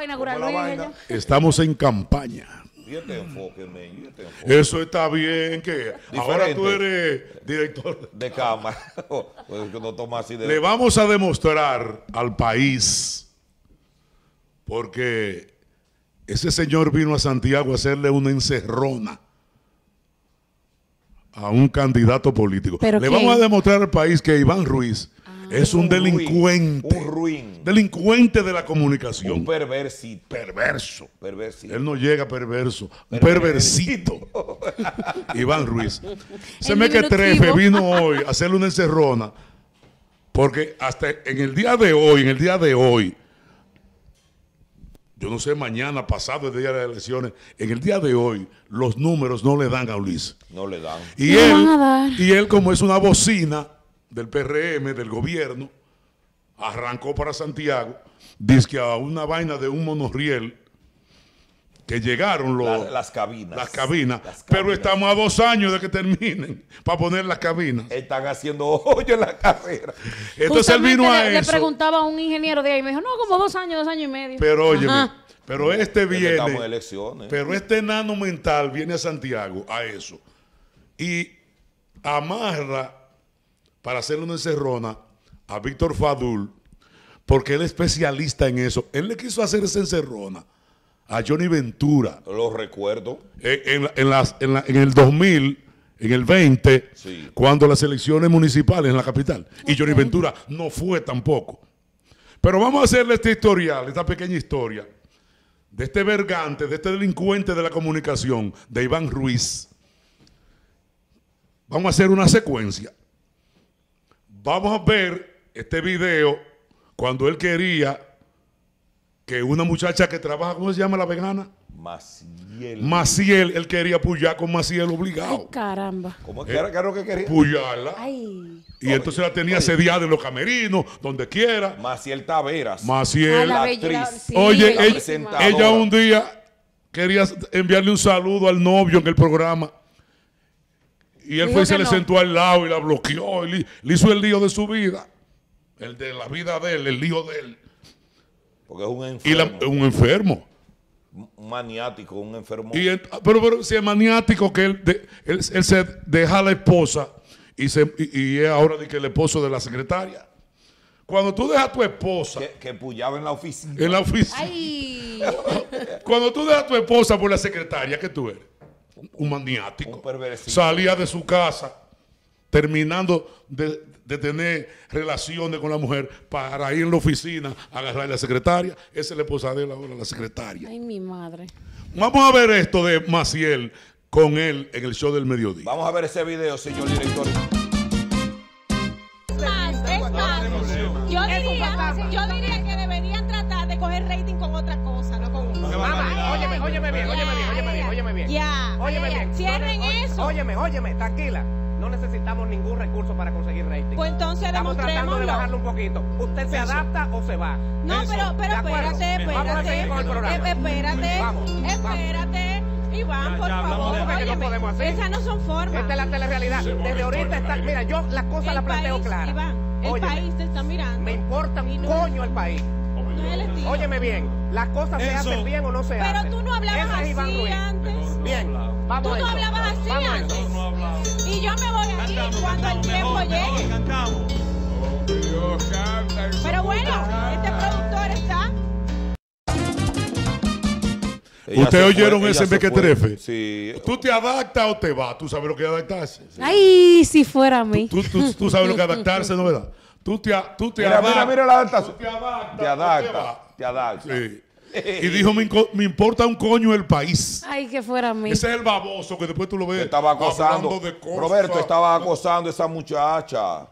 va a inaugurar. Estamos en campaña. Y este enfoque, men, y este enfoque. Eso está bien, que ahora tú eres director. De cámara. pues no así de. Le vamos a demostrar al país, porque ese señor vino a Santiago a hacerle una encerrona a un candidato político. ¿Pero Le vamos a demostrar al país que Iván Ruiz es un, Un ruin, delincuente. un ruin. Delincuente de la comunicación. Un perversito. perverso. Perversito. Él no llega perverso, un Perversito. perversito. Iván Ruiz. Se me que trefe vino hoy a hacerle una encerrona, porque hasta en el día de hoy, en el día de hoy, yo no sé, mañana, pasado el día de las elecciones, en el día de hoy, los números no le dan a Luis. No le dan. Y No él, van a dar. y él, como es una bocina del PRM, del gobierno, arrancó para Santiago, dice que a una vaina de un monorriel que llegaron los, La- las cabinas. las cabinas, Las pero estamos a dos años de que terminen para poner las cabinas. Están haciendo hoyo en la carrera. Entonces él vino Justamente a le, eso. le preguntaba a un ingeniero de ahí y me dijo, no, como dos años, dos años y medio. Pero óyeme, Ajá. pero este Porque Estamos en viene, elecciones. pero este enano mental viene a Santiago a eso y amarra para hacerle una encerrona a Víctor Fadul porque él es especialista en eso. Él le quiso hacer esa encerrona a Johnny Ventura Lo recuerdo. en, en la- en las- en la- en el 2000, en el 20, Sí. cuando las elecciones municipales en la capital. Y Johnny Ventura no fue tampoco. Pero vamos a hacerle este historial, esta pequeña historia, de este vergante, de este delincuente de la comunicación, de Iván Ruiz. Vamos a hacer una secuencia. Vamos a ver este video cuando él quería que una muchacha que trabaja, ¿cómo se llama la vegana? Maciel. Maciel, él quería puyar con Maciel Ay, obligado. caramba. ¿Cómo que era, qué era lo que quería? Puyarla. Ay. Y entonces la tenía sediada en los camerinos, donde quiera. Maciel Taveras. Maciel. la actriz. sí, Oye, ella un día quería enviarle un saludo al novio en el programa. Y él fue y se le no. sentó al lado y la bloqueó. Y le, le hizo el lío de su vida. El de la vida de él, el lío de él. Porque es un Y la- enfermo. un enfermo. Un maniático, un enfermo. Y el- pero, pero si es maniático que él, de- él, él se deja a la esposa y, se, y, y es ahora de que el esposo de la secretaria. Cuando tú dejas a tu esposa que, que puyaba en la oficina. en la oficina, Ay. cuando tú dejas a tu esposa por la secretaria, ¿qué tú eres? Un, maniático. Un. Salía de su casa terminando de, de tener relaciones con la mujer para ir en la oficina a agarrar a la secretaria. Esa es la esposa de él ahora, la secretaria. Ay, mi madre. Vamos a ver esto de Maciel con él en el show del mediodía. Vamos a ver ese video, señor director. más, es más. Yo diría, yo diría que deberían tratar de coger rating con otra cosa, no con uno. Óyeme, óyeme bien, óyeme bien, óyeme bien, óyeme bien. Ya. Óyeme bien. Cierren eso. Óyeme, óyeme, tranquila. No necesitamos ningún recurso para conseguir rating. Pues entonces Estamos tratando de bajarlo un poquito. ¿Usted se adapta o se va? No, pero, pero espérate, Vamos a seguir espérate. con el programa. Eh, Espérate, Vamos, vamos. espérate. Iván, por favor, esas no son formas. Esta es la telerealidad. Desde ahorita está. Mira, yo las cosas las planteo país, claras. Iván, el Óyeme, país te está mirando. Me importa un no- coño el país. No es el estilo. Óyeme bien, las cosas se hacen bien o no se hacen. Pero tú no hablabas Ese es Iván así Ruiz. antes. Bien, vamos Tú a no eso. hablabas así Vamos a antes. Y yo me voy a ir cuando el tiempo llegue. Pero bueno, este productor está. Ella ¿Ustedes oyeron fue, ese se mequetrefe? Sí. ¿Tú te adaptas o te vas? ¿Tú sabes lo que es adaptarse? Ay, si fuera a mí. ¿Tú, tú, tú sabes lo que es adaptarse, ¿no verdad? Tú te, a- tú te Mira, adaptas. mira, mira la adaptación. Tú te adaptas. Te o adapta, vas. Te adapta. Sí. Y dijo, me, importa un coño el país. Ay, que fuera a mí. Ese es el baboso que después tú lo ves estaba acosando. hablando de cosas. Roberto estaba acosando a esa muchacha.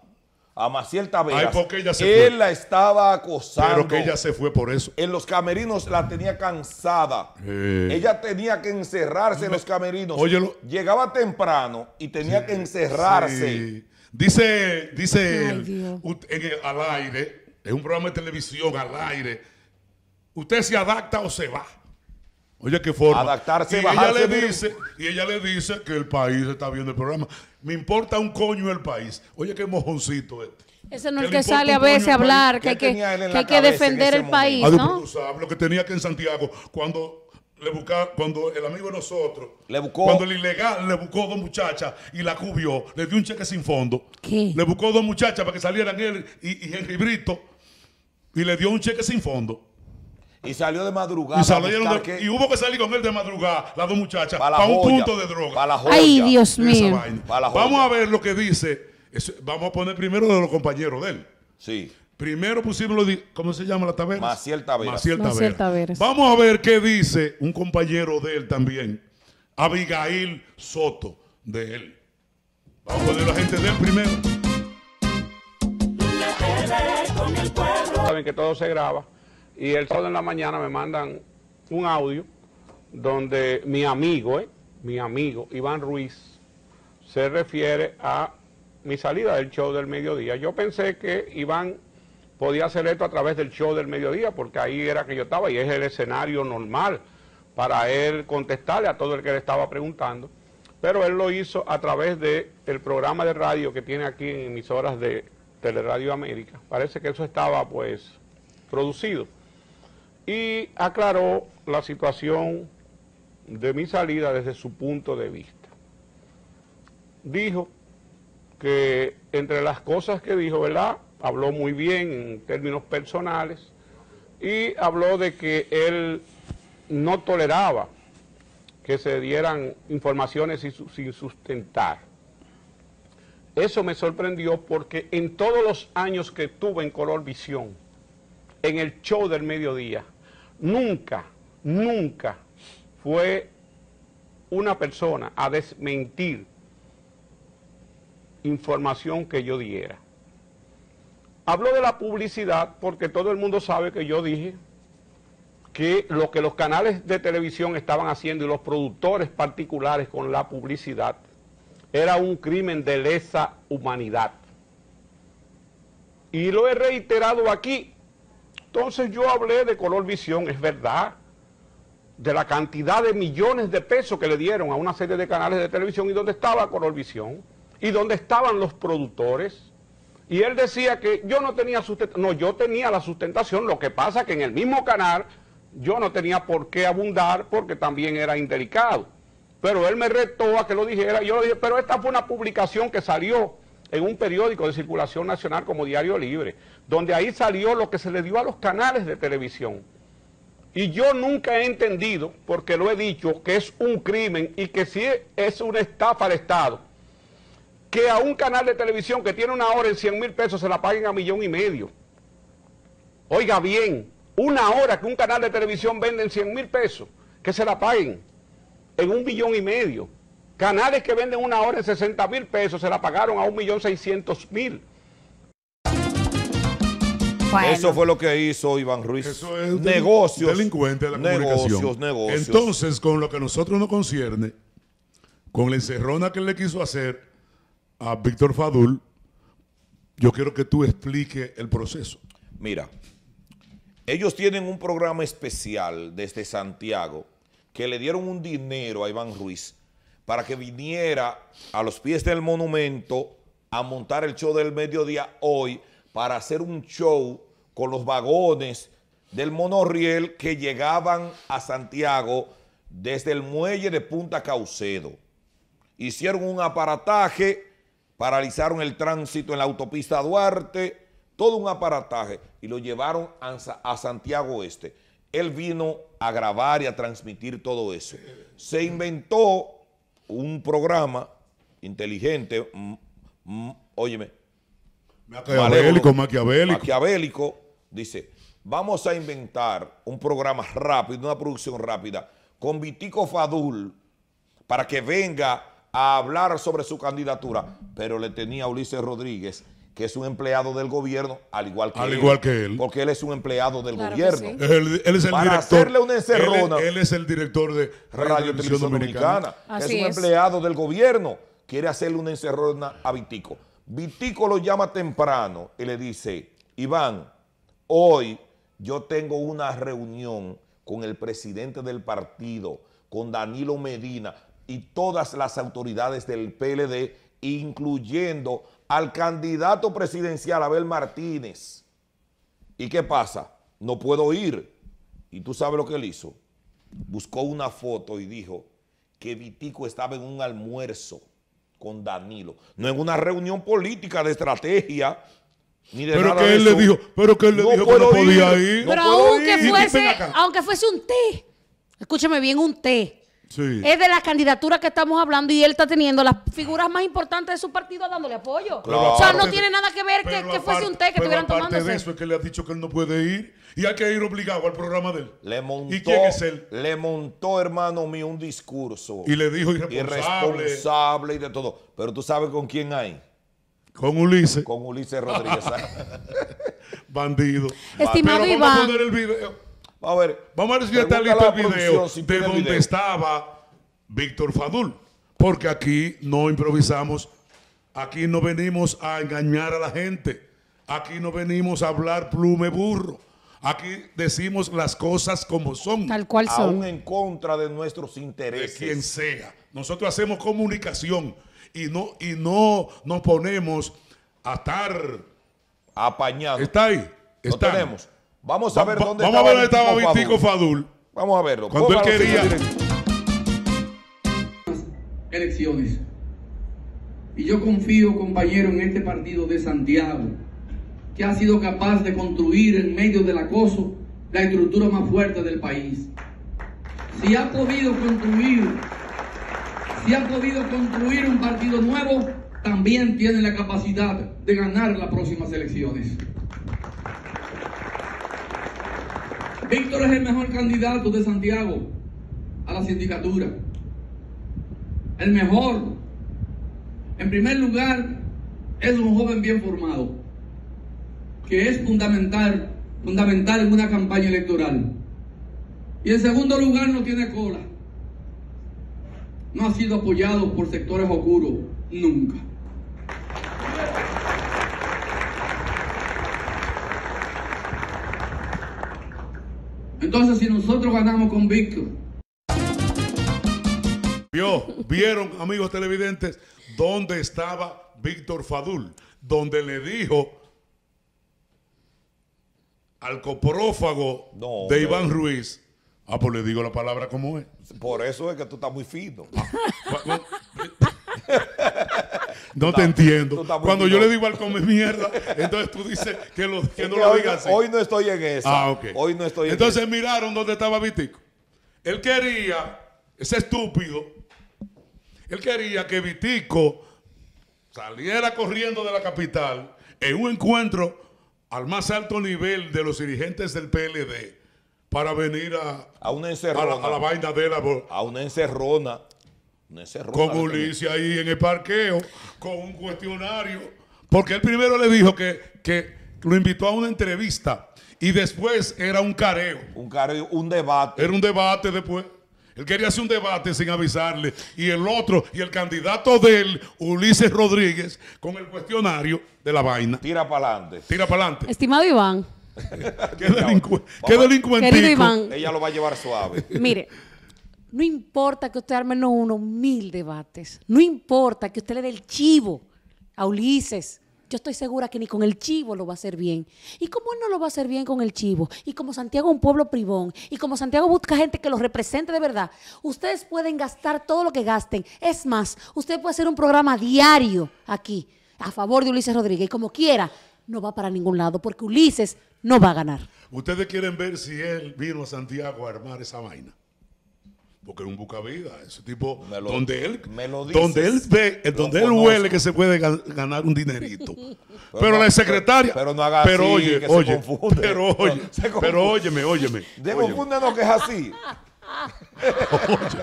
A Maciel Taveras. Ay, porque ella se fue. Él la estaba acosando. Pero que ella se fue por eso. En los camerinos la tenía cansada. Eh. Ella tenía que encerrarse en los camerinos. Óyelo. Llegaba temprano y tenía que encerrarse. Sí. Dice, dice Ay, él, en el- al aire, en un programa de televisión al aire, usted se adapta o se va. Oye, qué forma. Adaptarse, y ella bajarse, le dice, y ella le dice que el país está viendo el programa. Me importa un coño el país. Oye, qué mojoncito este. Ese no es que el que sale a veces a hablar, que ¿Qué hay que, que hay que defender el país, Adiós, ¿no? pero sabes lo que tenía que en Santiago cuando le busca, cuando el amigo de nosotros, Le buscó- cuando el ilegal le buscó dos muchachas y la cubió, le dio un cheque sin fondo. ¿Qué? Le buscó dos muchachas para que salieran él y, y Henry Brito y le dio un cheque sin fondo. Y salió de madrugada. Y, salieron de- hubo que salir con él de madrugada, las dos muchachas, la para un joya, punto de droga. pa' la joya. Ay, Dios mío. Vamos a ver lo que dice. eso- vamos a poner primero de los compañeros de él. Sí. Primero pusimos lo de, ¿cómo se llama la taberna? Maciel Taveras. Maciel Maciel Taveras. Taveras. Vamos a ver qué dice un compañero de él también, Abigail Soto, de él. Vamos a poner la gente de él primero. saben que todo se graba y el sábado en la mañana me mandan un audio donde mi amigo, eh, mi amigo Iván Ruiz se refiere a mi salida del show del mediodía. Yo pensé que Iván podía hacer esto a través del show del mediodía porque ahí era que yo estaba y es el escenario normal para él contestarle a todo el que le estaba preguntando. Pero él lo hizo a través del programa de radio que tiene aquí en emisoras de Teleradio América. Parece que eso estaba pues producido. Y aclaró la situación de mi salida desde su punto de vista. Dijo que entre las cosas que dijo, ¿verdad? Habló muy bien en términos personales y habló de que él no toleraba que se dieran informaciones sin su- sin sustentar. Eso me sorprendió porque en todos los años que tuve en Color Visión, en el show del mediodía, nunca, nunca fue una persona a desmentir información que yo diera. Hablo de la publicidad porque todo el mundo sabe que yo dije que lo que los canales de televisión estaban haciendo y los productores particulares con la publicidad era un crimen de lesa humanidad. Y lo he reiterado aquí. Entonces yo hablé de color visión, es verdad, de la cantidad de millones de pesos que le dieron a una serie de canales de televisión y dónde estaba color visión y dónde estaban los productores. Y él decía que yo no tenía sustentación. No, yo tenía la sustentación. Lo que pasa que en el mismo canal yo no tenía por qué abundar porque también era indelicado. Pero él me retó a que lo dijera. Yo le dije, pero esta fue una publicación que salió en un periódico de circulación nacional como Diario Libre, donde ahí salió lo que se le dio a los canales de televisión. Y yo nunca he entendido, porque lo he dicho, que es un crimen y que si es una estafa al Estado, que a un canal de televisión que tiene una hora en 100 mil pesos se la paguen a millón y medio. Oiga bien, una hora que un canal de televisión vende en 100 mil pesos, que se la paguen en un millón y medio. Canales que venden una hora en 60 mil pesos se la pagaron a un millón seiscientos mil. Bueno. Eso fue lo que hizo Iván Ruiz. Eso es un negocios. delincuente de la negocios, comunicación. negocios. Entonces, con lo que a nosotros nos concierne, con la encerrona que él le quiso hacer a Víctor Fadul, yo quiero que tú expliques el proceso. Mira, ellos tienen un programa especial desde Santiago que le dieron un dinero a Iván Ruiz para que viniera a los pies del monumento a montar el show del mediodía hoy para hacer un show con los vagones del monorriel que llegaban a Santiago desde el muelle de Punta Caucedo. Hicieron un aparataje, paralizaron el tránsito en la autopista Duarte, todo un aparataje y lo llevaron a, Sa- a Santiago Este. Él vino a grabar y a transmitir todo eso. Se inventó un programa inteligente, mm, mm, óyeme, Maquiavélico, maquiavélico. maquiavélico, dice, vamos a inventar un programa rápido, una producción rápida, con Vitico Fadul, para que venga a hablar sobre su candidatura, pero le tenía a Ulises Rodríguez, que es un empleado del gobierno, al igual que Al él. igual que él. Porque él es un empleado del Claro gobierno. sí. Él, él es el Para director. hacerle una encerrona. Él, él es el director de Radio Televisión Dominicana, Así es un es. empleado del gobierno, quiere hacerle una encerrona a Vitico. Vitico lo llama temprano y le dice, Iván, hoy yo tengo una reunión con el presidente del partido, con Danilo Medina y todas las autoridades del PLD, incluyendo al candidato presidencial Abel Martínez. ¿Y qué pasa? No puedo ir. ¿Y tú sabes lo que él hizo? Buscó una foto y dijo que Vitico estaba en un almuerzo con Danilo. No en una reunión política de estrategia, ni de Pero nada que de él le dijo, pero que él le dijo que puedo no podía ir. no Pero aunque ir. fuese, aunque fuese un té, escúchame bien, un té. Sí. Es de la candidatura que estamos hablando y él está teniendo las figuras más importantes de su partido dándole apoyo. Claro. O sea, no aparte tiene nada que ver que, fuese aparte- un té que pero estuvieran aparte tomándose. de eso es que le ha dicho que él no puede ir y hay que ir obligado al programa de él. Le montó, ¿Y quién es él? Le montó, hermano mío, un discurso. Y le dijo irresponsable irresponsable y de todo. Pero tú sabes con quién hay. con Ulises, Con Ulises Rodríguez. bandido. Estimado Pero Iván. vamos a poner el video. A ver. Vamos a ver si ya está listo el video si de donde video. estaba Víctor Fadul. Porque aquí no improvisamos, aquí no venimos a engañar a la gente, aquí no venimos a hablar plume burro, aquí decimos las cosas como son, Tal cual Aún son. en contra de nuestros de intereses. quien sea. Nosotros hacemos comunicación y no, y no nos ponemos a estar. Apañado. Está ahí, Lo está. tenemos. Vamos a ver Va- dónde vamos a ver dónde estaba Vitico Fadul. Fadul. Vamos a verlo. Cuando él quería- elecciones. Y yo confío, compañero, en este partido de Santiago, que ha sido capaz de construir en medio del acoso la estructura más fuerte del país. Si ha podido construir, si ha podido construir un partido nuevo, también tiene la capacidad de ganar las próximas elecciones. Víctor es el mejor candidato de Santiago a la sindicatura el mejor. En primer lugar, es un joven bien formado, que es fundamental, fundamental en una campaña electoral. Y en segundo lugar, no tiene cola. No ha sido apoyado por sectores oscuros nunca. Entonces, si nosotros ganamos con Víctor, Vio, vieron, amigos televidentes, dónde estaba Víctor Fadul, donde le dijo al coprófago No, de. Iván Ruiz. Ah, pues le digo la palabra como es. Por eso es que tú estás muy fino. No te entiendo. Cuando yo le digo al come mierda, entonces tú dices que, lo, que Es no que lo digas así. hoy no estoy en esa. Ah, ok. Hoy no estoy en Entonces esa. miraron dónde estaba Vitico. Él quería, ese estúpido, él quería que Vitico saliera corriendo de la capital en un encuentro al más alto nivel de los dirigentes del PLD para venir a, A una a, encerrona. la, a la vaina de la A una encerrona. Con Ulises ahí en el parqueo, con un cuestionario. Porque él primero le dijo que, que lo invitó a una entrevista y después era un careo. Un, caro- un debate. Era un debate después. Él quería hacer un debate sin avisarle. Y el otro, y el candidato de él, Ulises Rodríguez, con el cuestionario de la vaina. Tira para adelante. Tira para adelante. Estimado Iván, ¿Qué, delincu qué Iván, Ella lo va a llevar suave. mire, no importa que usted arme no uno, mil debates. No importa que usted le dé el chivo a Ulises. Yo estoy segura que ni con el chivo lo va a hacer bien. ¿Y cómo él no lo va a hacer bien con el chivo? Y como Santiago es un pueblo privón, y como Santiago busca gente que lo represente de verdad, ustedes pueden gastar todo lo que gasten. Es más, usted puede hacer un programa diario aquí a favor de Ulises Rodríguez, y como quiera, no va para ningún lado, porque Ulises no va a ganar. Ustedes quieren ver si él vino a Santiago a armar esa vaina. Porque es un buscavida, ese tipo, Me lo- donde él, me lo dices. donde él ve, eh, donde él huele que se puede gan- ganar un dinerito. pero, la secretaria, pero- pero no haga pero así, oye, que se oye, confunde. pero oye, Se confunde. pero óyeme, óyeme, De óyeme. confúndenos que es así.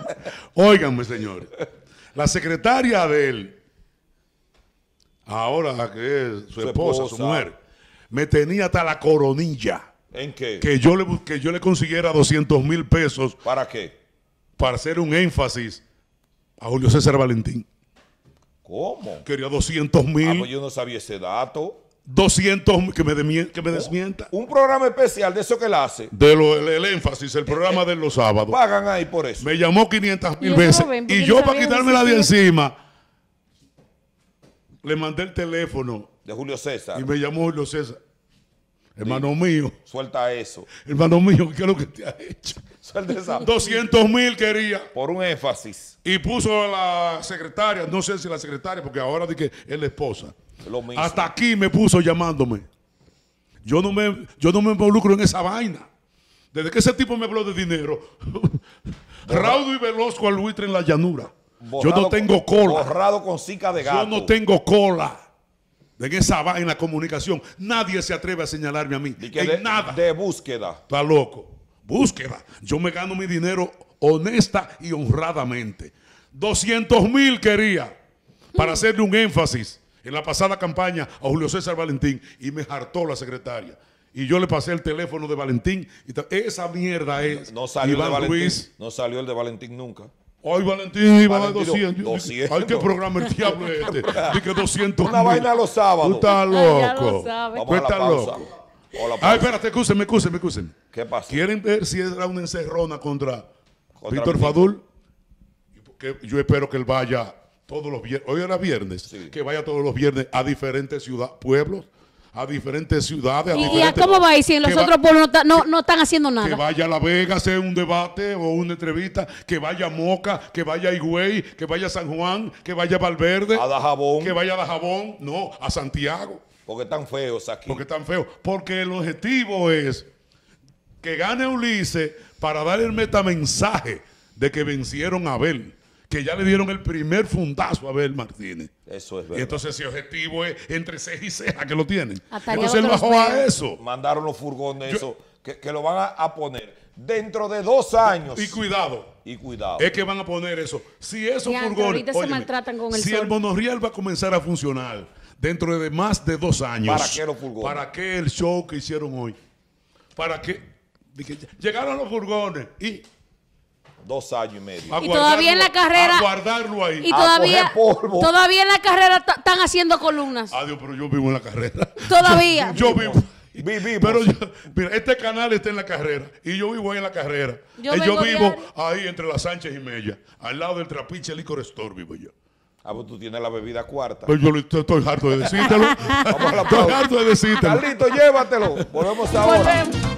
Óiganme, señores. La secretaria de él, ahora que es su, Su esposa, su mujer, me tenía hasta la coronilla ¿En qué? que yo le, que yo le consiguiera 200 mil pesos ¿Para qué? Para hacer un énfasis a Julio César Valentín. ¿Cómo? Quería 200 Ah, mil, pues yo no sabía ese dato. 200 mil, que me, que me desmienta. Un programa especial de eso que él hace. De lo, el, el énfasis, el programa de los sábados. Pagan ahí por eso. Me llamó 500 Y mil veces. Y yo para quitármela de encima, le mandé el teléfono De Julio César. y me llamó Julio César. Hermano mío, Suelta eso. hermano mío, ¿qué es lo que te ha hecho? Suelta esa. 200 mil quería. Por un énfasis. Y puso a la secretaria, no sé si la secretaria, porque ahora di que es la esposa. Lo mismo. Hasta aquí me puso llamándome. Yo no me, yo no me involucro en esa vaina. Desde que ese tipo me habló de dinero, raudo y veloz cual buitre en la llanura. yo no tengo cola. Borrado con cica de gato. Yo no tengo cola. En esa vaina comunicación, nadie se atreve a señalarme a mí. Y que en de, nada. de búsqueda. Está loco. Búsqueda. Yo me gano mi dinero honesta y honradamente. 200 mil quería para hacerle un énfasis en la pasada campaña a Julio César Valentín y me hartó la secretaria. Y yo le pasé el teléfono de Valentín. Y esa mierda es No salió el de Iván Valentín. Ruiz. No salió el de Valentín nunca. Ay, Valentín iba a dar Valentín, 200. Yo- 200. Ay, qué programa el diablo es este. Dice que 200 Una vaina los sábados. Tú estás Ay, ya lo loco. Tú estás loco. Ay, espérate, escúcheme, escúcheme, escúcheme. ¿Qué pasó? ¿Quieren ver si era una encerrona contra, Contra Víctor Víctor. Fadul? Que yo espero que él vaya todos los viernes. Hoy era viernes. Sí. Que vaya todos los viernes a diferentes ciudades, pueblos, a diferentes ciudades. A ¿Y, y a diferentes- cómo va a ir si en los que otros pueblos no, ta- no, no están haciendo Que nada? vaya a La Vega a hacer un debate o una entrevista, que vaya a Moca, que vaya a Higüey, que vaya a San Juan, que vaya a Valverde, A Dajabón. que vaya a Dajabón, no, a Santiago. Porque están feos aquí. Porque tan feo. Porque el objetivo es que gane Ulises para dar el metamensaje de que vencieron a Abel. Que ya le dieron el primer fundazo a Abel Martínez. Eso es Y verdad. entonces ese objetivo es entre ceja y ceja que lo tienen. Hasta entonces él bajó a eso. Mandaron los furgones Yo- eso, que, que lo van a, a poner dentro de dos años. Y cuidado. Y cuidado. Es que van a poner eso. Si esos Ya, furgones. ahorita se óyeme, maltratan con el si sol. el monorriel va a comenzar a funcionar dentro de más de dos años. ¿Para qué los furgones? ¿Para qué el show que hicieron hoy? ¿Para qué? Llegaron los furgones y Dos años y medio. Y todavía en la carrera- A guardarlo ahí. Y todavía, polvo. todavía en la carrera están haciendo columnas. Adiós, pero yo vivo en la carrera. Todavía. Yo, yo vivo. Vivimos. Pero yo, mira, este canal está en la carrera y yo vivo ahí en la carrera. Yo Y yo vivo diario. ahí entre la Sánchez y Mella, al lado del Trapiche Liquor Store vivo yo. Ah, pues tú tienes la bebida cuarta. Pero yo le- estoy, estoy harto de decírtelo. Vamos a la estoy harto de decírtelo. Carlito, llévatelo. Volvemos ahora. Volvemos.